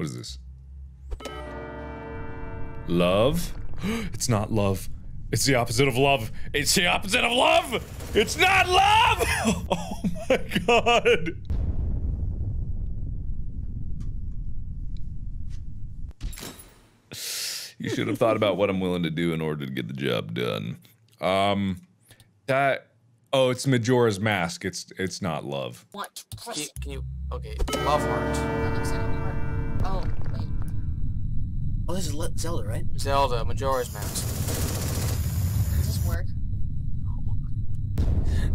What is this? Love? it's not love. It's the opposite of love. It's the opposite of love! It's not love! oh my god! you should have thought about what I'm willing to do in order to get the job done. Um, that. Oh, it's Majora's Mask. It's it's not love. What? Can you, can you? Okay, love heart. Oh, wait. Oh, this is Le- Zelda, right? Zelda, Majora's Mask. Does this work?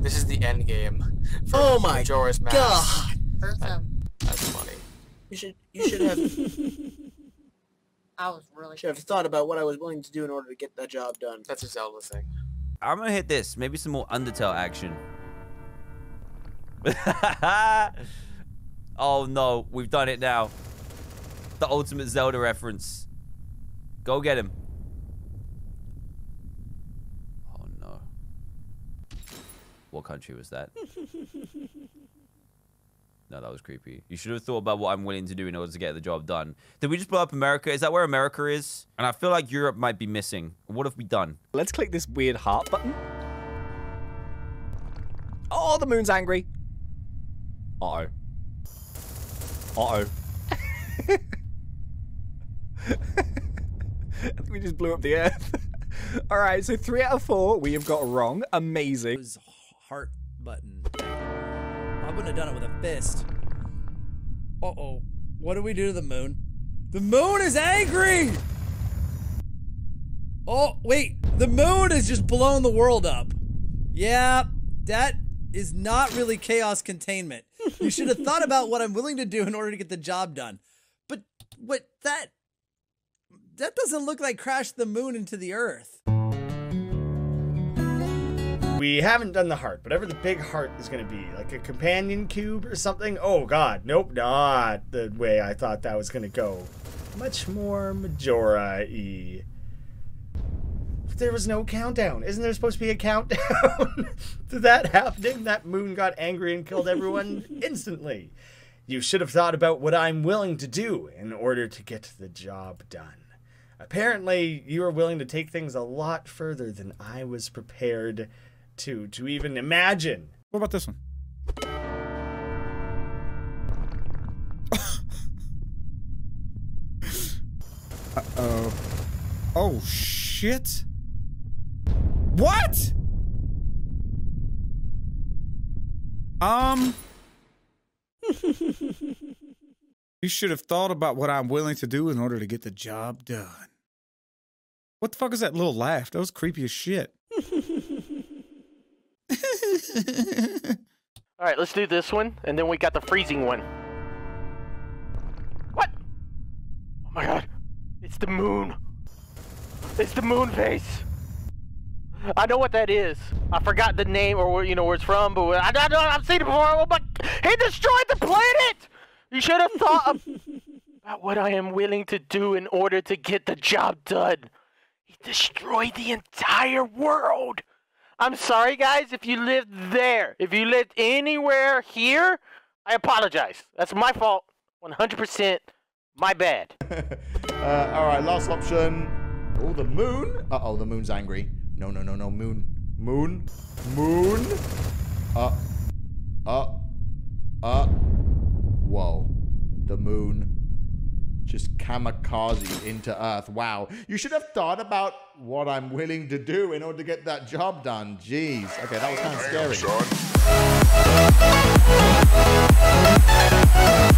This is the end game for Oh my Majora's Mask. God! First, um, That's funny. You should you should have I was really should have thought about what I was willing to do in order to get that job done. That's a Zelda thing. I'm gonna hit this. Maybe some more Undertale action. oh no, we've done it now. The ultimate Zelda reference. Go get him. Oh no. What country was that? no, that was creepy. You should have thought about what I'm willing to do in order to get the job done. Did we just blow up America? Is that where America is? And I feel like Europe might be missing. What have we done? Let's click this weird heart button. Oh, the moon's angry. Uh-oh. Uh-oh. I think we just blew up the earth. All right, so three out of four we have got wrong. Amazing. Heart button. I wouldn't have done it with a fist. Uh oh. What do we do to the moon? The moon is angry! Oh, wait. The moon has just blown the world up. Yeah, that is not really chaos containment. You should have thought about what I'm willing to do in order to get the job done. But what that that doesn't look like crash the moon into the earth. We haven't done the heart, whatever the big heart is going to be, like a companion cube or something. Oh god, nope, not the way I thought that was going to go. Much more Majora-y. There was no countdown. Isn't there supposed to be a countdown to that happening? That moon got angry and killed everyone instantly. You should have thought about what I'm willing to do in order to get the job done. Apparently, you are willing to take things a lot further than I was prepared to to even imagine. What about this one? Uh-oh. Oh, shit. What? Um. you should have thought about what I'm willing to do in order to get the job done. What the fuck is that little laugh? That was creepy as shit. All right, let's do this one, and then we got the freezing one. What? Oh my god, it's the moon. It's the moon face. I know what that is. I forgot the name or where you know where it's from, but I, I, I've seen it before. Oh my! He destroyed the planet. You should have thought about what I am willing to do in order to get the job done. He destroyed the entire world. I'm sorry, guys, if you lived there. If you lived anywhere here, I apologize. That's my fault. 100% my bad. Uh, all right, last option. Oh, the moon. Uh oh, the moon's angry. No, no, no, no, moon, moon, moon. Uh, uh, uh. The moon just kamikaze into Earth. Wow, you should have thought about what I'm willing to do in order to get that job done. Jeez. Okay, that was kind of scary.